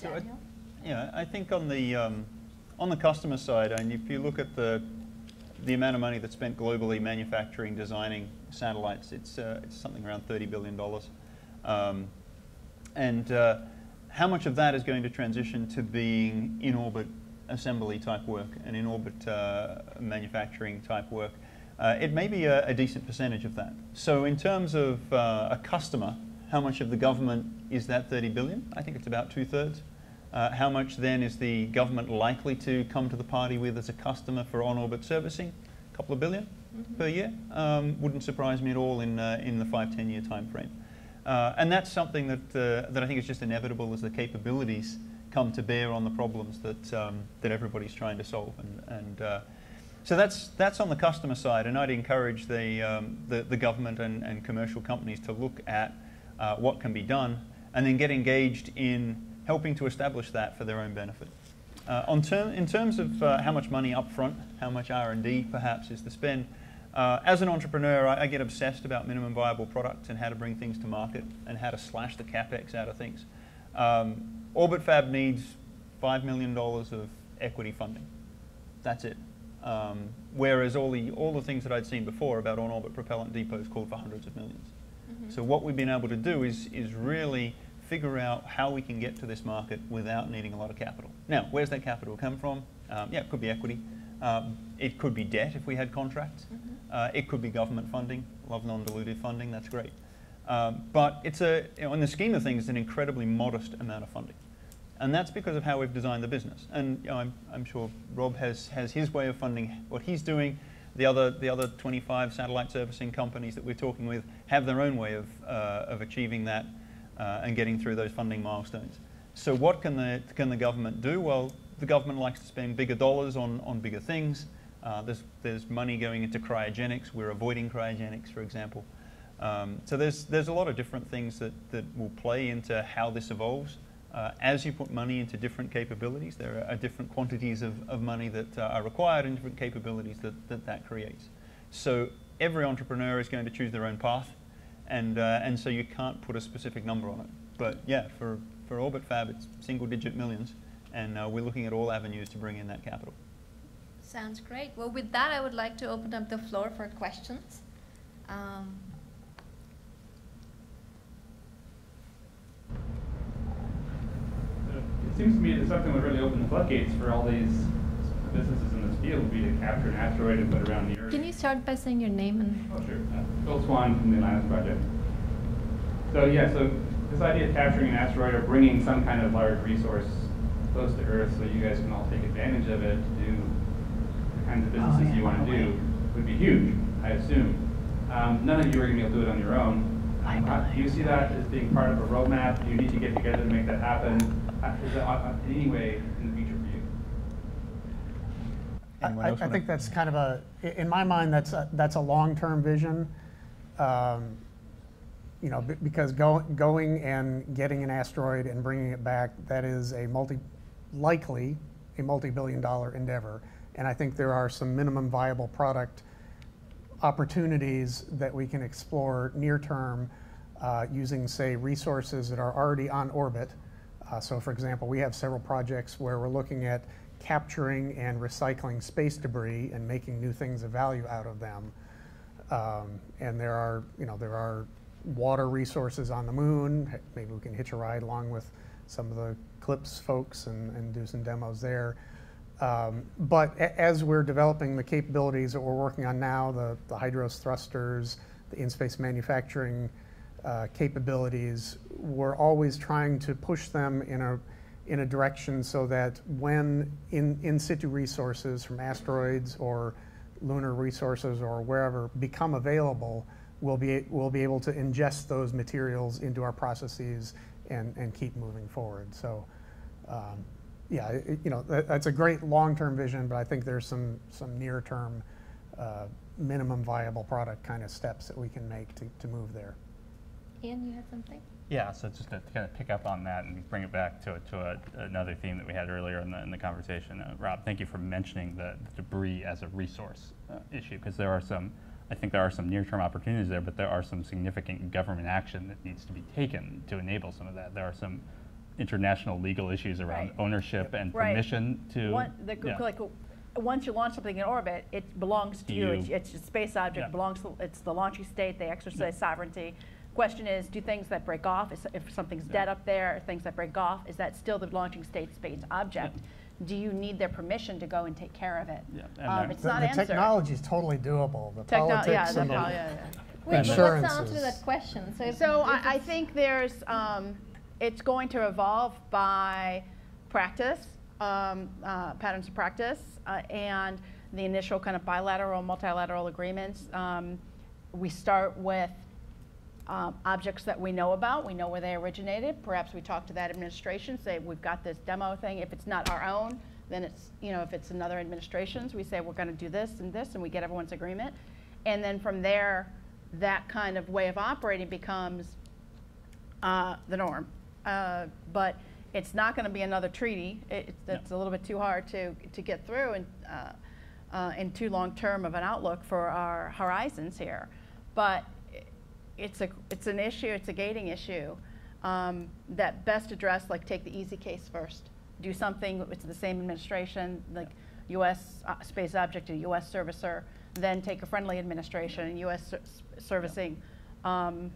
So I- Daniel? Yeah, I think on the, um, on the customer side, and if you look at the, the amount of money that's spent globally manufacturing, designing satellites, it's, uh, it's something around $30 billion. Um, and uh, how much of that is going to transition to being in-orbit assembly type work and in-orbit uh, manufacturing type work? Uh, it may be a, a decent percentage of that. So in terms of uh, a customer, how much of the government is that 30 billion? I think it's about two-thirds. Uh, how much then is the government likely to come to the party with as a customer for on-orbit servicing? A couple of 1000000000 per year. Um, wouldn't surprise me at all in, uh, in the five, 10 year time frame. Uh, and that's something that, uh, that I think is just inevitable as the capabilities come to bear on the problems that, um, that everybody's trying to solve. And, and uh, so that's, that's on the customer side, and I'd encourage the, um, the, the government and, and commercial companies to look at uh, what can be done and then get engaged in helping to establish that for their own benefit. Uh, on term, in terms of uh, how much money upfront, how much R&D perhaps is to spend, uh, as an entrepreneur, I, I get obsessed about minimum viable products and how to bring things to market and how to slash the capex out of things. Um, Orbit Fab needs $5 million of equity funding. That's it. Um, whereas all the, all the things that I'd seen before about on-orbit propellant depots called for hundreds of 1000000s So what we've been able to do is, is really figure out how we can get to this market without needing a lot of capital. Now, where's that capital come from? Um, yeah, it could be equity. Um, it could be debt if we had contracts. Uh, it could be government funding. Love non-dilutive funding. That's great. Um, but it's a, you know, in the scheme of things, it's an incredibly modest amount of funding. And that's because of how we've designed the business. And you know, I'm, I'm sure Rob has, has his way of funding what he's doing. The other, the other 25 satellite servicing companies that we're talking with have their own way of, uh, of achieving that uh, and getting through those funding milestones. So what can the, can the government do? Well, the government likes to spend bigger dollars on, on bigger things. Uh, there's, there's money going into cryogenics. We're avoiding cryogenics, for example. Um, so there's, there's a lot of different things that, that will play into how this evolves. Uh, as you put money into different capabilities, there are different quantities of, of money that uh, are required and different capabilities that, that that creates. So every entrepreneur is going to choose their own path, and, uh, and so you can't put a specific number on it. But yeah, for, for Orbit Fab, it's single digit millions, and uh, we're looking at all avenues to bring in that capital. Sounds great. Well, with that, I would like to open up the floor for questions. Um, It seems to me that something would really open the floodgates for all these businesses in this field would be to capture an asteroid and put it around the Earth. Can you start by saying your name and? Oh, sure. Uh, Phil Swan from the Atlantis Project. So yeah, so this idea of capturing an asteroid or bringing some kind of large resource close to Earth so you guys can all take advantage of it to do the kinds of businesses you want to do would be huge, I assume. Um, none of you are going to be able to do it on your own. Um, how- do you see that as being part of a roadmap? Do you need to get together to make that happen? Uh, Is that uh, in any way in the future for you? Anyone I, else I think that's kind of a, in my mind, that's a, that's a long-term vision. Um, You know, be- because go, going and getting an asteroid and bringing it back, that is a multi, likely a multi-billion dollar endeavor. And I think there are some minimum viable product opportunities that we can explore near-term uh, using, say, resources that are already on orbit. Uh, So for example, we have several projects where we're looking at capturing and recycling space debris and making new things of value out of them. Um, And there are, you know, there are water resources on the moon. Maybe we can hitch a ride along with some of the CLPS folks and, and do some demos there. Um, But as we're developing the capabilities that we're working on now, the, the hydros thrusters, the in-space manufacturing uh, capabilities, we're always trying to push them in a, in a direction so that when in, in situ resources from asteroids or lunar resources or wherever become available, we'll be, we'll be able to ingest those materials into our processes and, and keep moving forward. So, um, yeah, it- you know, that, that's a great long-term vision, but I think there's some, some near-term, uh, minimum viable product kind of steps that we can make to, to move there. Ian, you had something? Yeah, so just to kind of pick up on that and bring it back to, to a, another theme that we had earlier in the, in the conversation. Uh, Rob, thank you for mentioning the, the debris as a resource uh, issue because there are some, I think there are some near-term opportunities there, but there are some significant government action that needs to be taken to enable some of that. There are some international legal issues around Right. ownership and Right. permission to. One, the, yeah. like, once you launch something in orbit, it belongs to you. You. It's, it's a space object, Yeah. belongs to, it's the launching state, they exercise sovereignty. Question is, do things that break off, is- if something's dead up there, things that break off, is that still the launching state space object? Do you need their permission to go and take care of it? Yeah, Um, it's The- not The answered. technology is totally doable. The Techno- yeah, politics the and the pol- yeah, yeah. Wait, but what's the answer to that question? So, if, So if I, I think there's, um, it's going to evolve by practice, um, uh, patterns of practice, uh, and the initial kind of bilateral, multilateral agreements. Um, we start with um, objects that we know about, we know where they originated. Perhaps we talk to that administration, say we've got this demo thing. If it's not our own, then it's you know if it's another administration's, we say we're going to do this and this, and we get everyone's agreement. And then from there, that kind of way of operating becomes uh, the norm. Uh, but it's not going to be another treaty. It, it's that's a little bit too hard to, to get through and, uh, uh, in too long term of an outlook for our horizons here. But it's, a, it's an issue, it's a gating issue um, that best addressed, like take the easy case first. Do something, it's the same administration, like US uh, space object, a US servicer, then take a friendly administration, and US ser- servicing um,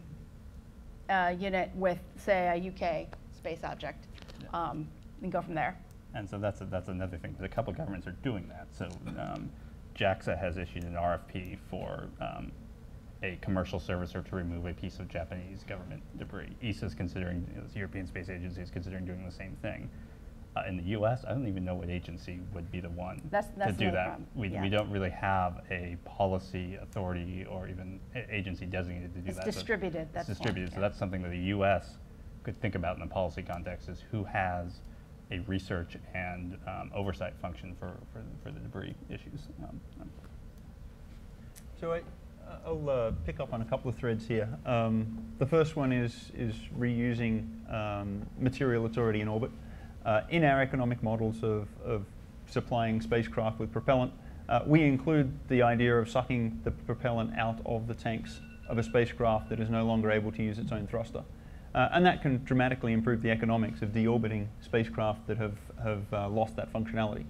uh, unit with, say, a UK space object, Yeah. um, and go from there. And so that's, a- that's another thing, because a couple governments are doing that. So um, JAXA has issued an RFP for um, a commercial servicer to remove a piece of Japanese government debris. ESA is considering, you know, the European Space Agency is considering doing the same thing. Uh, in the U.S., I don't even know what agency would be the one That's- that's to do another that. We, Yeah. we don't really have a policy authority or even a- agency designated to do It's that. So distributed, that's It's why, distributed, so yeah. that's something that the U.S. could think about in the policy context is who has a research and um, oversight function for, for, for the debris issues. Um, um, So I, I'll uh, pick up on a couple of threads here. Um, the first one is, is reusing um, material that's already in orbit. Uh, in our economic models of, of supplying spacecraft with propellant, uh, we include the idea of sucking the propellant out of the tanks of a spacecraft that is no longer able to use its own thruster. Uh, and that can dramatically improve the economics of deorbiting spacecraft that have, have uh, lost that functionality.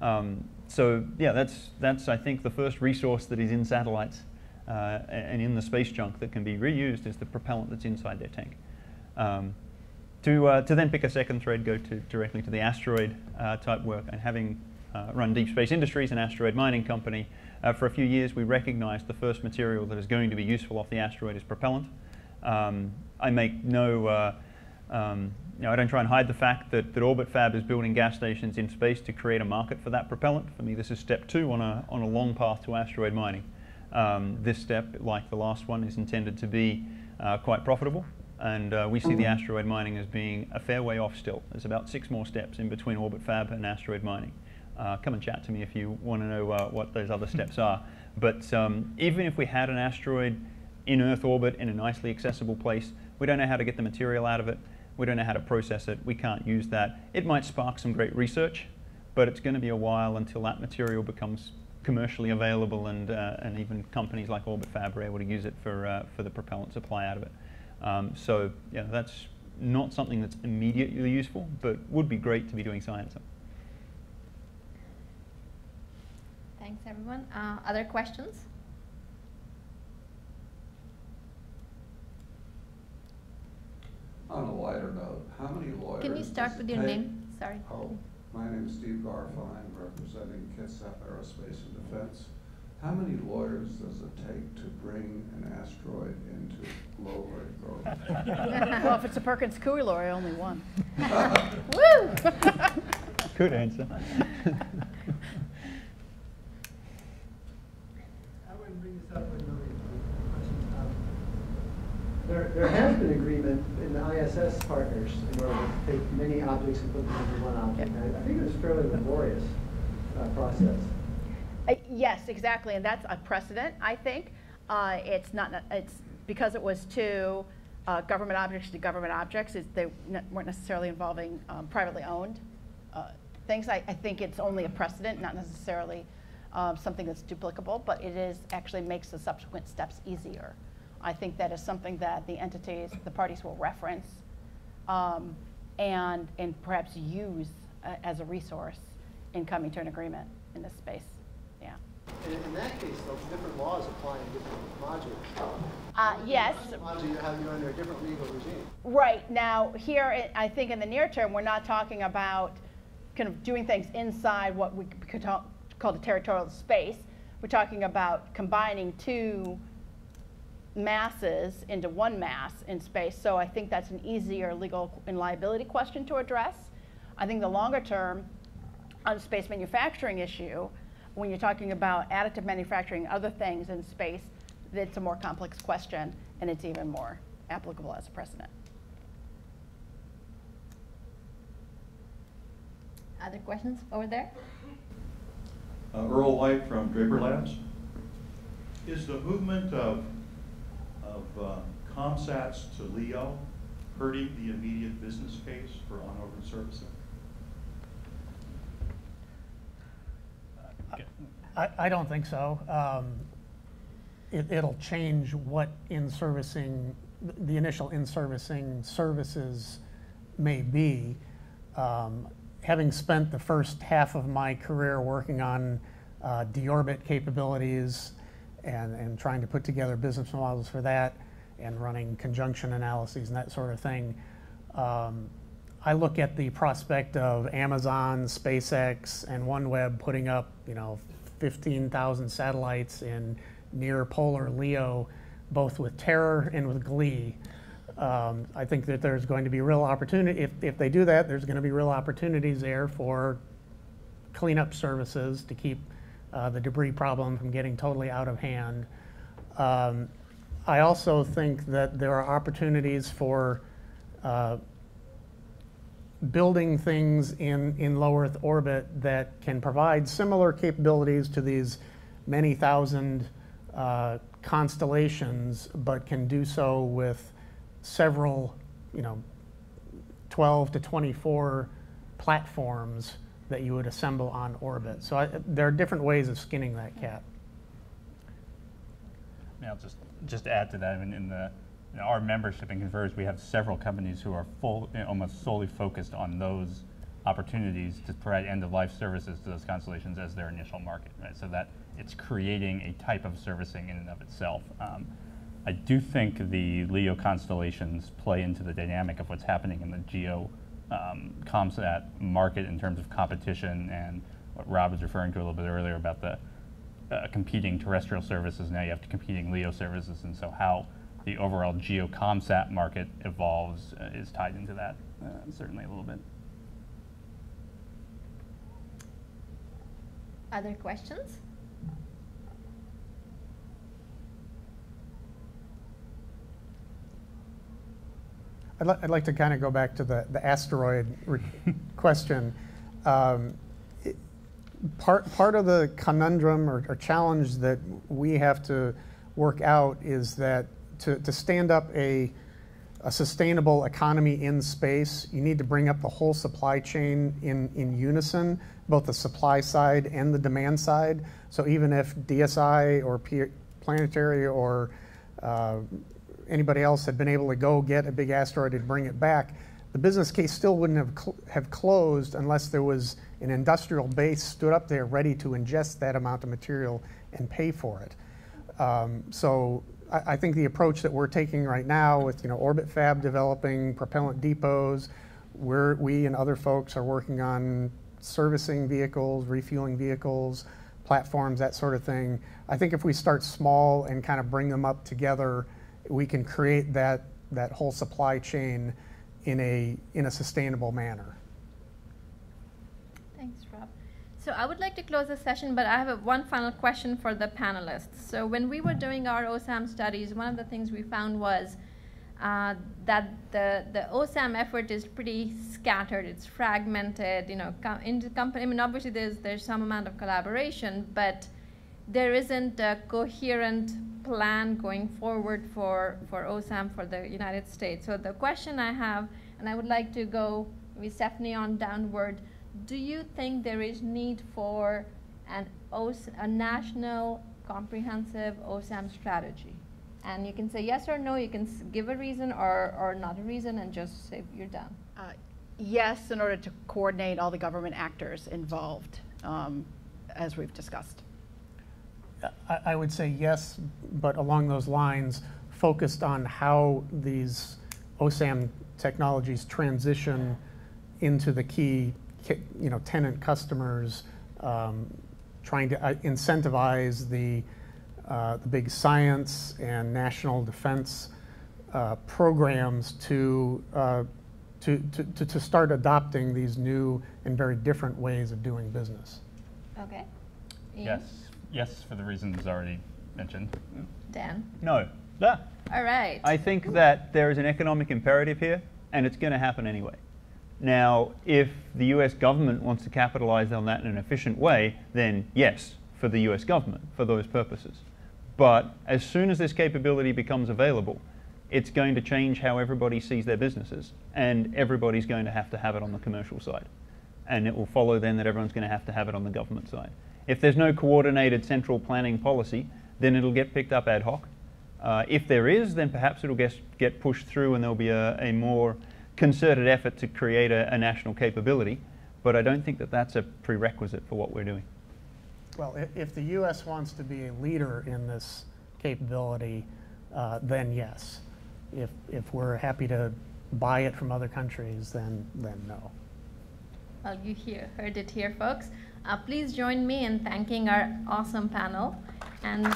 Um, so yeah, that's, that's I think the first resource that is in satellites uh, and in the space junk that can be reused is the propellant that's inside their tank. Um, to, uh, to then pick a second thread, go to, directly to the asteroid uh, type work, and having uh, run Deep Space Industries, an asteroid mining company, uh, for a few years we recognized the first material that is going to be useful off the asteroid is propellant. Um, I make no, um, you know, I don't try and hide the fact that, that Orbit Fab is building gas stations in space to create a market for that propellant. For me, this is step two on a, on a long path to asteroid mining. Um, this step, like the last one, is intended to be uh, quite profitable. And uh, we see the asteroid mining as being a fair way off still. There's about six more steps in between Orbit Fab and asteroid mining. Uh, come and chat to me if you want to know uh, what those other steps are. But um, even if we had an asteroid in Earth orbit in a nicely accessible place, we don't know how to get the material out of it. We don't know how to process it. We can't use that. It might spark some great research, but it's going to be a while until that material becomes commercially available and, uh, and even companies like Orbit Fab are able to use it for, uh, for the propellant supply out of it. Um, so yeah, that's not something that's immediately useful, but would be great to be doing science. Thanks, everyone. Uh, other questions? On a lighter note, how many lawyers? Can you start with your name? Sorry. Oh, my name is Steve Garfine, representing Kitsap Aerospace and Defense. How many lawyers does it take to bring an asteroid into low Earth (laughs) orbit? Well, if it's a Perkins Coie lorry, only one. (laughs) Woo! Good answer. (laughs) I wouldn't bring this up when nobody questions. Um, There, there has been agreement in the ISS partners in order to take many objects and put them into one object. I I think it was a fairly laborious uh, process. Uh, Yes, exactly, and that's a precedent, I think. Uh, It's not, it's because it was two uh, government objects to government objects, they weren't necessarily involving um, privately owned uh, things. I, I think it's only a precedent, not necessarily um, something that's duplicable, but it is, actually makes the subsequent steps easier. I think that is something that the entities, the parties will reference um, and, and perhaps use uh, as a resource in coming to an agreement in this space. Yeah. And in that case, though, different laws apply in different modules. Uh, yes, Module, you have, you're under a different legal regime. right. Now, here, I- I think in the near term, we're not talking about kind of doing things inside what we could talk- call the territorial space. We're talking about combining two masses into one mass in space. So I think that's an easier legal and liability question to address. I think the longer term, on space manufacturing issue, when you're talking about additive manufacturing, other things in space, it's a more complex question and it's even more applicable as a precedent. Other questions over there? Uh, Earl White from Draper Labs. Is the movement of, of uh, ComSats to LEO hurting the immediate business case for on-orbit servicing? I, I don't think so. Um, it, it'll change what in-servicing, the initial in-servicing services may be. Um, having spent the first half of my career working on uh, deorbit capabilities and, and trying to put together business models for that and running conjunction analyses and that sort of thing, um, I look at the prospect of Amazon, SpaceX, and OneWeb putting up, you know, 15,000 satellites in near polar LEO, both with terror and with glee. Um, I think that there's going to be real opportunity, if, if they do that, there's going to be real opportunities there for cleanup services to keep uh, the debris problem from getting totally out of hand. Um, I also think that there are opportunities for uh, building things in, in low Earth orbit that can provide similar capabilities to these many thousand uh, constellations, but can do so with several, you know, 12 to 24 platforms that you would assemble on orbit. So I, there are different ways of skinning that cat. Yeah, I'll just, just add to that, I mean, in the, in our membership in CONFERS, we have several companies who are full, you know, almost solely focused on those opportunities to provide end-of-life services to those constellations as their initial market, right? So that it's creating a type of servicing in and of itself. Um, I do think the LEO constellations play into the dynamic of what's happening in the geo um, ComSat market in terms of competition and what Rob was referring to a little bit earlier about the uh, competing terrestrial services. Now you have to competing LEO services, and so how the overall geo ComSat market evolves uh, is tied into that uh, certainly a little bit. Other questions? I'd, li- I'd like to kind of go back to the, the asteroid (laughs) question. Um, it- part, part of the conundrum or, or challenge that we have to work out is that to, to stand up a, a sustainable economy in space, you need to bring up the whole supply chain in, in unison, both the supply side and the demand side. So even if DSI or P- Planetary or uh, anybody else had been able to go get a big asteroid and bring it back, the business case still wouldn't have, cl- have closed unless there was an industrial base stood up there ready to ingest that amount of material and pay for it. Um, so I, I, think the approach that we're taking right now with you know Orbit Fab developing propellant depots, we're, we and other folks are working on servicing vehicles, refueling vehicles, platforms, that sort of thing. I think if we start small and kind of bring them up together, we can create that, that whole supply chain in a, in a sustainable manner. Thanks, Rob. So I would like to close the session, but I have a, one final question for the panelists. So when we were doing our OSAM studies, one of the things we found was uh, that the, the OSAM effort is pretty scattered. It's fragmented. You know, com- in the company. I mean, obviously there's there's some amount of collaboration, but there isn't a coherent plan going forward for, for OSAM for the United States. So the question I have, and I would like to go with Stephanie on downward, do you think there is need for an OS, a national comprehensive OSAM strategy? And you can say yes or no, you can give a reason or, or not a reason and just say you're done. Uh, yes, in order to coordinate all the government actors involved, um, as we've discussed. I, I would say yes, but along those lines, focused on how these OSAM technologies transition into the key, you know, tenant customers, um, trying to uh, incentivize the, uh, the big science and national defense uh, programs to, uh, to, to, to start adopting these new and very different ways of doing business. Okay. Ian? Yes. Yes, for the reasons already mentioned. Dan? No. Yeah. All ah. right. I think that there is an economic imperative here, and it's going to happen anyway. Now, if the US government wants to capitalize on that in an efficient way, then yes, for the US government, for those purposes. But as soon as this capability becomes available, it's going to change how everybody sees their businesses, and everybody's going to have to have it on the commercial side. And it will follow then that everyone's going to have to have it on the government side. If there's no coordinated central planning policy, then it'll get picked up ad hoc. Uh, if there is, then perhaps it'll get, get pushed through and there'll be a, a more concerted effort to create a, a, national capability. But I don't think that that's a prerequisite for what we're doing. Well, if, if the U.S. wants to be a leader in this capability, uh, then yes. If, if we're happy to buy it from other countries, then, then no. Well, you hear, heard it here, folks. Uh, please join me in thanking our awesome panel. And